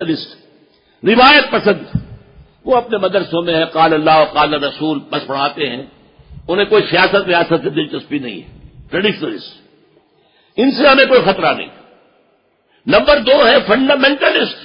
रिवायत पसंद। वो अपने मदरसों में है, काल अल्लाह काल रसूल, बस पढ़ाते हैं। उन्हें कोई सियासत व्यासत से दिलचस्पी नहीं है। ट्रेडिशनलिस्ट इनसे हमें कोई खतरा नहीं। नंबर दो है फंडामेंटलिस्ट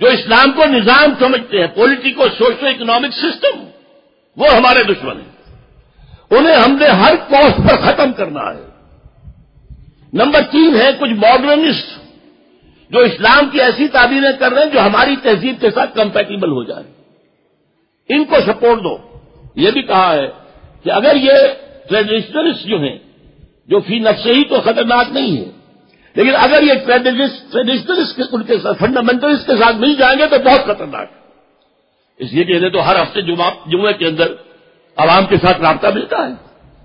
जो इस्लाम को निज़ाम समझते हैं पॉलिटिको सोशो इकोनॉमिक सिस्टम वो हमारे दुश्मन हैं। उन्हें हमने हर कॉस्ट पर खत्म करना है। नंबर तीन है, कुछ मॉडर्निस्ट जो इस्लाम की ऐसी ताबीरें कर रहे हैं जो हमारी तहजीब के साथ कंपेटिबल हो जाए इनको सपोर्ट दो। ये भी कहा है कि अगर ये ट्रेडिशनलिस्ट जो हैं, जो फ़ी नफ्से ही तो खतरनाक नहीं है, लेकिन अगर ये ट्रेडिशनलिस्ट उनके साथ फंडामेंटलिस्ट के साथ मिल जाएँगे तो बहुत खतरनाक है। इसलिए कि इन्हें तो हर हफ़्ते जुमे के अंदर आवाम के साथ रबता मिलता है।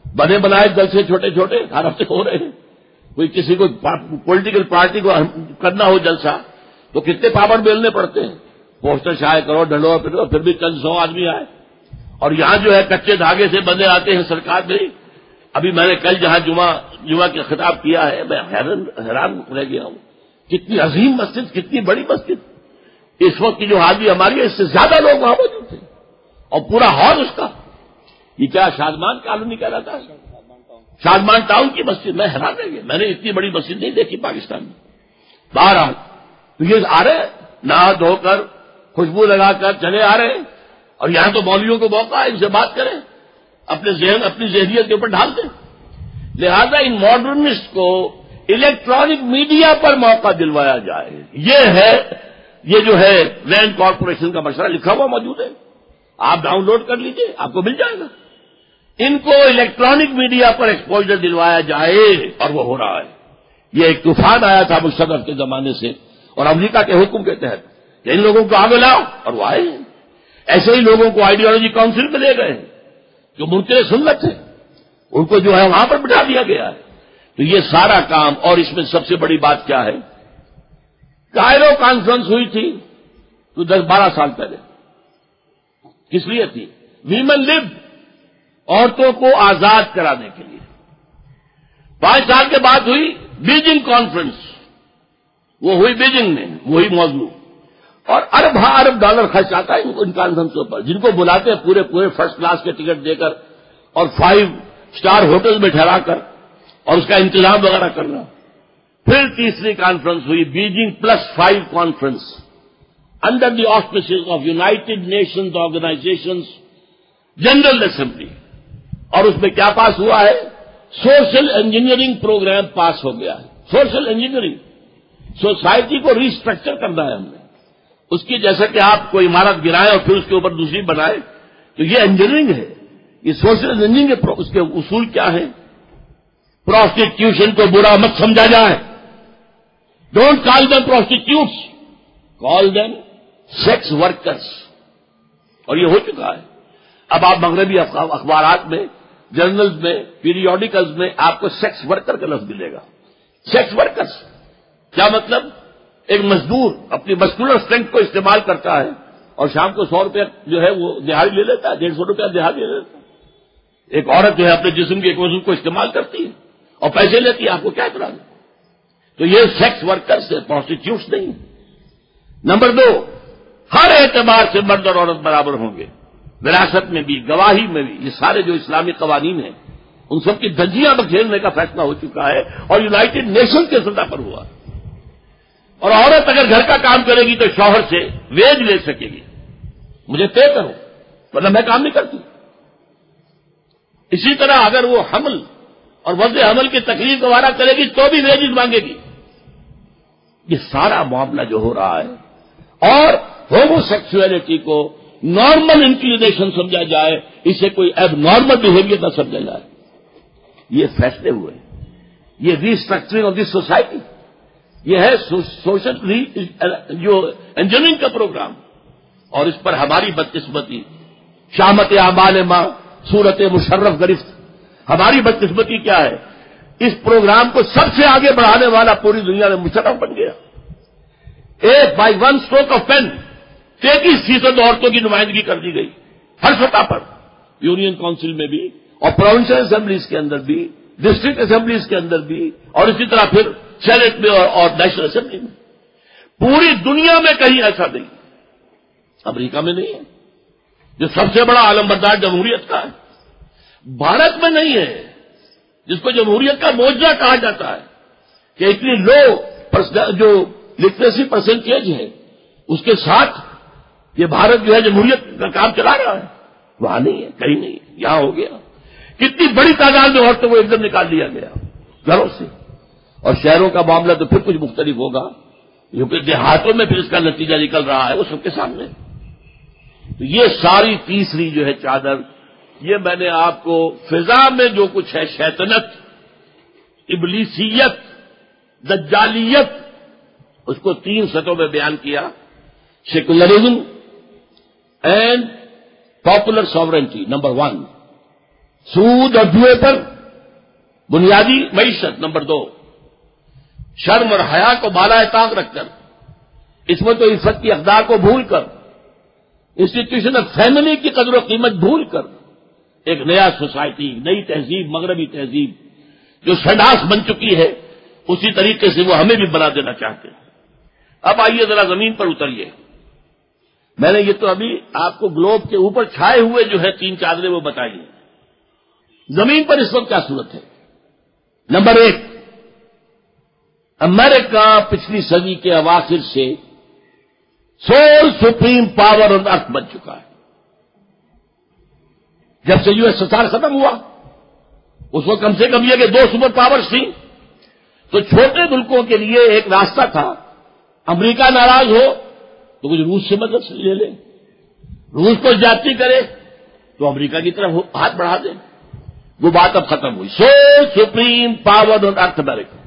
बने बनाए जलसे छोटे छोटे हर हफ़्ते हो रहे हैं। कोई किसी को पॉलिटिकल पार्टी को करना हो जलसा तो कितने पावर बेलने पड़ते हैं? पोस्टर शाये करो ढंडो फिर फिर भी चंद सौ आदमी आए। और यहाँ जो है, कच्चे धागे से बंधे आते हैं सरकार में अभी मैंने कल जहाँ जुमा जुमा के खिताब किया है, मैं हैरान हैरान रह गया हूँ। कितनी अजीम मस्जिद, कितनी बड़ी मस्जिद। इस वक्त की जो हालत हमारी है, इससे ज़्यादा लोग वहाँ मौजूद थे। और पूरा हॉल उसका। ये क्या शादमान कॉलोनी कहलाता था शादमान टाउन की मस्जिद, मैं हैरान रह गया। मैंने इतनी बड़ी मस्जिद नहीं देखी पाकिस्तान में। बहरहाल तो ये आ रहे नहा धोकर, खुशबू लगाकर चले आ रहे हैं। और यहाँ तो मौलियों को मौका है, इनसे बात करें। अपने जहन, अपनी जहरीत के ऊपर ढाल दें। लिहाजा इन मॉडर्निस्ट को इलेक्ट्रॉनिक मीडिया पर मौका दिलवाया जाए। ये है, ये जो है लैंड कॉरपोरेशन का मशरा लिखा हुआ मौजूद है। आप डाउनलोड कर लीजिए, आपको मिल जाएगा। इनको इलेक्ट्रॉनिक मीडिया पर एक्सपोजर दिलवाया जाए। और वो हो रहा है। ये एक तूफ़ान आया था मुशरफ के जमाने से, और अमरीका के हुक्म के तहत। इन लोगों को आगे लाओ, और वो आए। ऐसे ही लोगों को आइडियोलॉजी काउंसिल में ले गए। जो मुनकर सुन्नत थे, उनको जो है वहाँ पर बिठा दिया गया है। तो ये सारा काम, और इसमें सबसे बड़ी बात क्या है? कायरो कॉन्फ्रेंस हुई थी तो दस बारह साल पहले। किस लिए थी? वीमन लिव औरतों को आज़ाद कराने के लिए। पाँच साल के बाद हुई बीजिंग कॉन्फ्रेंस वो हुई बीजिंग में, वही मौजूद और अरब, हा, अरब डॉलर खर्च आता है इन कॉन्फ्रेंसों पर जिनको बुलाते हैं पूरे पूरे फ़र्स्ट क्लास के टिकट देकर और फाइव स्टार होटल में ठहराकर और उसका इंतज़ाम वगैरह करना। फिर तीसरी कॉन्फ्रेंस हुई Beijing plus five conference under the auspices of United Nations organisations General Assembly और उसमें क्या पास हुआ है? सोशल इंजीनियरिंग प्रोग्राम पास हो गया है। सोशल इंजीनियरिंग सोसाइटी को रिस्ट्रक्चर करना है हमने। उसकी जैसा कि आप कोई इमारत गिराएँ और फिर उसके ऊपर दूसरी बनाए तो ये इंजीनियरिंग है। ये सोशल इंजीनियरिंग उसके उसूल क्या है? प्रोस्टिट्यूशन को बुरा मत समझा जाए। Don't call them prostitutes call them sex workers और ये हो चुका है। अब आप मगरबी अखबार में जर्नल्स में, पीरियोडिकल्स में आपको सेक्स वर्कर का लफ्ज मिलेगा। सेक्स वर्कर्स क्या मतलब? एक मजदूर अपनी मस्कुलर स्ट्रेंथ को इस्तेमाल करता है और शाम को सौ रुपया जो है वो दिहाड़ी ले लेता है, डेढ़ सौ रुपया दिहाड़ी ले लेता है। एक औरत जो है अपने जिस्म के एक वजूद को इस्तेमाल करती है और पैसे लेती है, आपको क्या इतराज? तो ये सेक्स वर्कर्स है प्रोस्टिट्यूट नहीं। नंबर दो, हर एतबार से मर्द और औरत बराबर होंगे। विरासत में भी, गवाही में भी, ये सारे जो इस्लामी कवानीन हैं, उन सबकी धज्जियाँ बखेरने का फैसला हो चुका है और यूनाइटेड नेशन के सतह पर हुआ। और औरत अगर घर का काम करेगी तो शौहर से वेज ले सकेगी। मुझे तय करो मतलब मैं काम नहीं करती। इसी तरह अगर वो हमल और वज हमल की तकलीफ़ गवारा करेगी तो भी वेजिज मांगेगी। ये सारा मामला जो हो रहा है, और होमोसेक्सुअलिटी को नॉर्मल इंक्लिनेशन समझा जाए, इसे कोई एब नॉर्मल बिहेवियर न समझा जाए। ये फैसले हुए। ये रिस्ट्रक्चरिंग ऑफ़ दिस सोसाइटी ये है सोशल री जो इंजीनियरिंग का प्रोग्राम और इस पर हमारी बदकिस्मती, शामत आबाल माँ, सूरत मुशर्रफ गिरफ्त हमारी बदकिस्मती क्या है? इस प्रोग्राम को सबसे आगे बढ़ाने वाला पूरी दुनिया में मुशर्रफ बन गया। एक by one stroke of pen तैतीस फ़ीसद औरतों की नुमाइंदगी कर दी गई हर सतह पर। यूनियन काउंसिल में भी और प्रोविंशियल असेंबलीज के अंदर भी डिस्ट्रिक्ट असेंबलीज के अंदर भी और इसी तरह फिर सेनेट में और, और नेशनल असेंबली में। पूरी दुनिया में कहीं ऐसा नहीं। अमेरिका में नहीं है। जो सबसे बड़ा आलमबरदार जमहूरियत का है। भारत में नहीं है। जिसको जमहूरियत का मोर्जा कहा जाता है कि इतनी लो जो लिटरेसी परसेंटेज है उसके साथ ये भारत जो है जमहूरियत का काम चला रहा है। वहाँ नहीं है, कहीं नहीं है, यहाँ हो गया। कितनी बड़ी तादाद में औरतों को एकदम निकाल दिया गया, घरों से। और शहरों का मामला तो फिर कुछ मुख्तलिफ़ होगा। क्योंकि देहातों में फिर इसका नतीजा निकल रहा है, वो सबके सामने। तो ये सारी तीसरी जो है चादर, ये मैंने आपको फिजा में जो कुछ है, शैतनत, इबलीसियत, दज्जालियत, उसको तीन सतों में बयान किया। Secularism and popular sovereignty number one सूद और जुए पर बुनियादी मीशत नंबर दो शर्म और हया को बाला ताक रखकर इसमें तो इज़्ज़त की अकदार को भूलकर इंस्टीट्यूशन ऑफ़ फैमिली की कदर कीमत भूलकर एक नया सोसाइटी नई तहजीब मगरबी तहजीब जो संडास बन चुकी है उसी तरीके से वो हमें भी बना देना चाहते हैं अब आइए जरा ज़मीन पर उतरिए मैंने ये तो अभी आपको ग्लोब के ऊपर छाए हुए जो है तीन चादरें वो बताई ज़मीन पर इस वक्त क्या सूरत है? नंबर एक, अमेरिका पिछली सदी के अवाखिर से sole supreme power on earth बन चुका है। जब से यूएस यूएसएसआर खत्म हुआ, उस वक्त कम से कम यह कि दो सुपर पावर्स थी तो छोटे मुल्कों के लिए एक रास्ता था, अमेरिका नाराज़ हो तो कुछ रूस से मदद ले ले। रूस को जाति करे तो अमेरिका की तरफ़ हाथ बढ़ा दे। वो बात अब खत्म हुई। Sole supreme power on earth America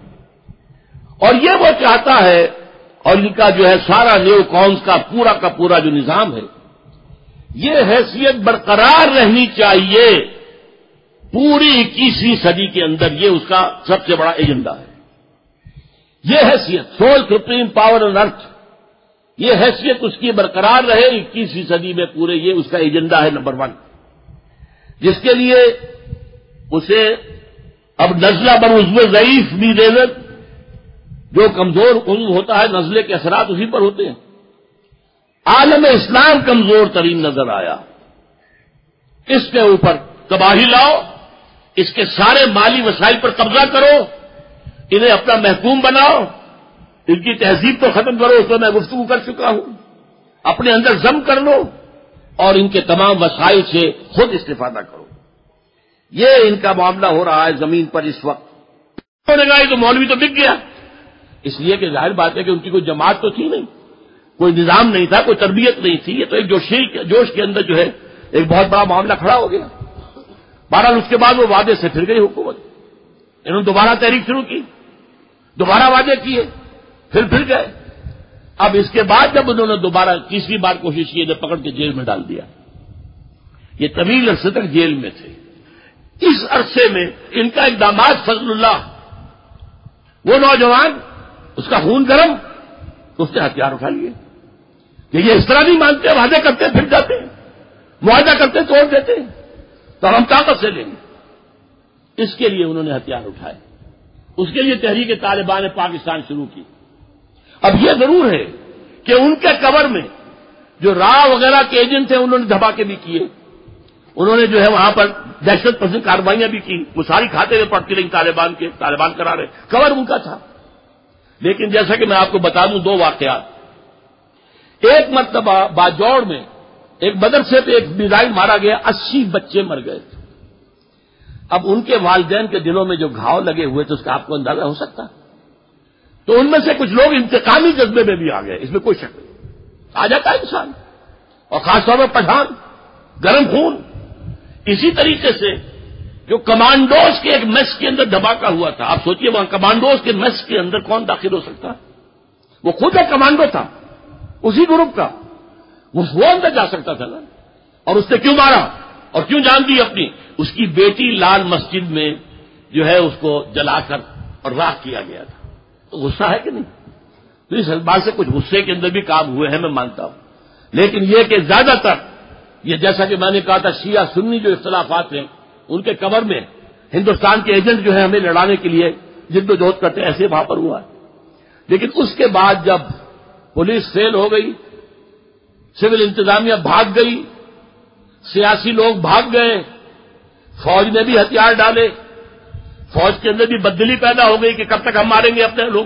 और ये वो चाहता है, और इनका जो है सारा न्यू कॉन्स का पूरा का पूरा जो निज़ाम है, ये हैसियत बरकरार रहनी चाहिए पूरी इक्कीसवीं सदी के अंदर। ये उसका सबसे बड़ा एजेंडा है। ये हैसियत। Sole supreme power on earth ये हैसियत उसकी बरकरार रहे, इक्कीसवीं सदी में पूरे ये उसका एजेंडा है नंबर वन। जिसके लिए उसे अब नजला बर उजव जयीफ भी रेजत जो कमज़ोर उज्व होता है, नजले के असरात उसी पर होते हैं। आलम इस्लाम कमज़ोर तरीन नज़र आया। इसके ऊपर तबाही लाओ, इसके सारे माली वसाइल पर कब्जा करो, इन्हें अपना महकूम बनाओ इनकी तहजीब तो खत्म करो उस पर मैं गुफ्तु कर चुका हूँ। अपने अंदर जम कर लो और इनके तमाम वसाइल से खुद इस्तेफादा करो। ये इनका मामला हो रहा है ज़मीन पर इस वक्त। उन्होंने कहा तो मौलवी तो बिक गया। इसलिए कि ज़ाहिर बात है कि उनकी कोई जमात तो थी नहीं। कोई निज़ाम नहीं था, कोई तरबियत नहीं थी। ये तो एक जोशी जोश के अंदर जो है, एक बहुत बड़ा मामला खड़ा हो गया। बहरहाल उसके बाद वो वादे से फिर गई हुकूमत। इन्होंने दोबारा तहरीक शुरू की, दोबारा वादे किए। फिर फिर गए। अब इसके बाद जब उन्होंने दोबारा तीसरी बार कोशिश की तो पकड़ के जेल में डाल दिया। ये तवील अरसे तक जेल में थे। इस अरसे में इनका एक दामाद, फजलुल्लाह, वो नौजवान, उसका खून गर्म, उसने हथियार उठा लिए। कि ये इस तरह नहीं मानते, वादे करते, फिर जाते। मुआवजा करते, तोड़ देते। तो हम ताकत से लेंगे। इसके लिए उन्होंने हथियार उठाए। उसके लिए तहरीक तालिबान ने पाकिस्तान शुरू की। अब यह ज़रूर है कि उनके कवर में जो राव वगैरह के एजेंट थे, उन्होंने धमाके भी किए। उन्होंने जो है वहाँ पर दहशत पसंद कार्रवाइयाँ भी की। वो सारी खाते हुए पड़ती रही, तालिबान के तालिबान करा रहे। कवर उनका था। लेकिन जैसा कि मैं आपको बता दूँ दो वाकयात। एक मरतबा बाजौड़ में एक मदरसे पे एक मिजाइल मारा गया, अस्सी बच्चे मर गए अब उनके वालदेन के दिलों में जो घाव लगे हुए थे, उसका आपको अंदाज़ा हो सकता तो उनमें से कुछ लोग इंतकामी जज्बे में भी आ गए, इसमें कोई शक नहीं। आ जाता इंसान। और खासतौर पर पठान, गर्म खून। इसी तरीके से जो कमांडोज के एक मेस के अंदर धमाका हुआ था, आप सोचिए वहाँ कमांडोज के मेस के अंदर कौन दाखिल हो सकता? वो खुद एक कमांडो था, उसी ग्रुप का। वो वो अंदर जा सकता था ना। और उसने क्यों मारा? और क्यों जान दी अपनी? उसकी बेटी लाल मस्जिद में जो है उसको जलाकर और राख किया गया था। तो गुस्सा है कि नहीं? तो इस बात से कुछ गुस्से के अंदर भी काम हुए हैं, मैं मानता हूँ। लेकिन यह कि ज़्यादातर, ये जैसा कि मैंने कहा था, शिया सुन्नी जो इख्तलाफात हैं, उनके कवर में हिंदुस्तान के एजेंट जो है हमें लड़ाने के लिए जिद्दोजहद करते हैं, ऐसे वहाँ पर हुआ है। लेकिन उसके बाद जब पुलिस फेल हो गई, सिविल इंतजामिया भाग गई, सियासी लोग भाग गए, फौज ने भी हथियार डाले फौज के अंदर भी बदली पैदा हो गई कि कब तक हम मारेंगे अपने लोगों